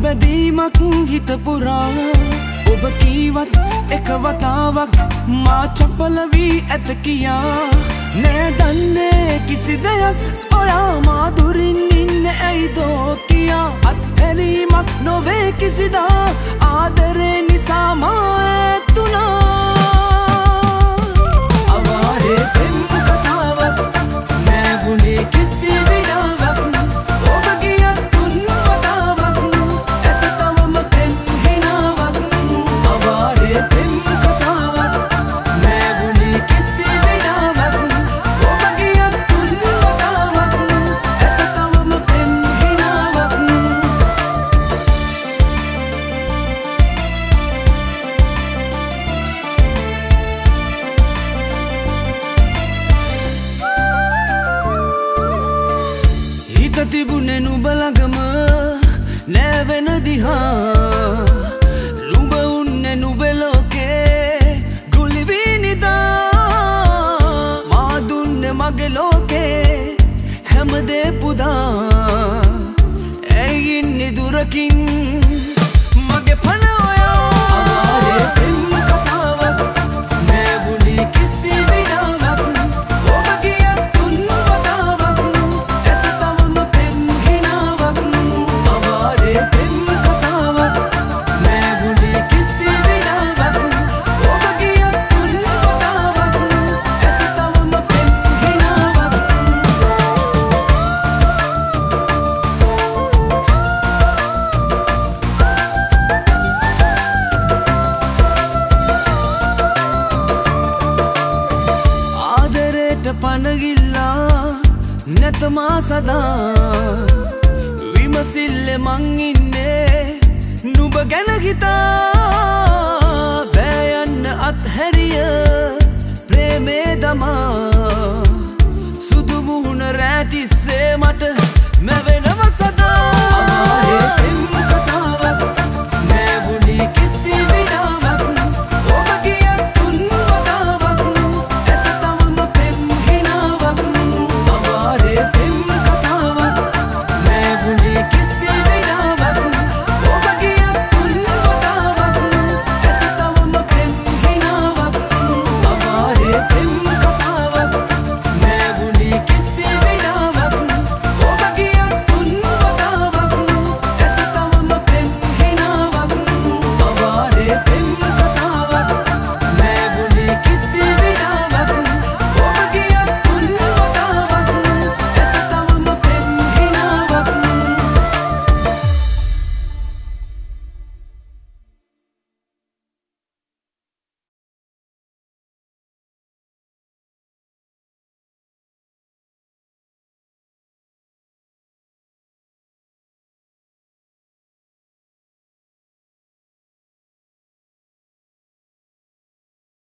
නොබැදීමක් හිතපුරා ඔබ කීවත් එක වතාවක් මා චපලවී ඇත කියා. නෑ දන්නේ කිසි දෙයක් ඔයා මාදුරින් ඉන්න ඇයිදෝ කියා. අත්හැරීමක් නොවේ කිසිදා ආදරේ නිසාමා ඇත්තුනා අවාරේ තිබුණෙ නුබලගම නෑවෙන දිහා නුබ උන්න නුබෙලෝකේ ගුලිවී නිදා මාදුන්න මගේ ලෝකේ හැමදේ පුදා. ඇයිඉන්නේ දුරකින්? නැතමා සදා. විමසිල්ලෙ මංඉන්නේ නුබ ගැන හිතා. බෑයන්න අත්හැරිය ප්‍රේමේ දමා.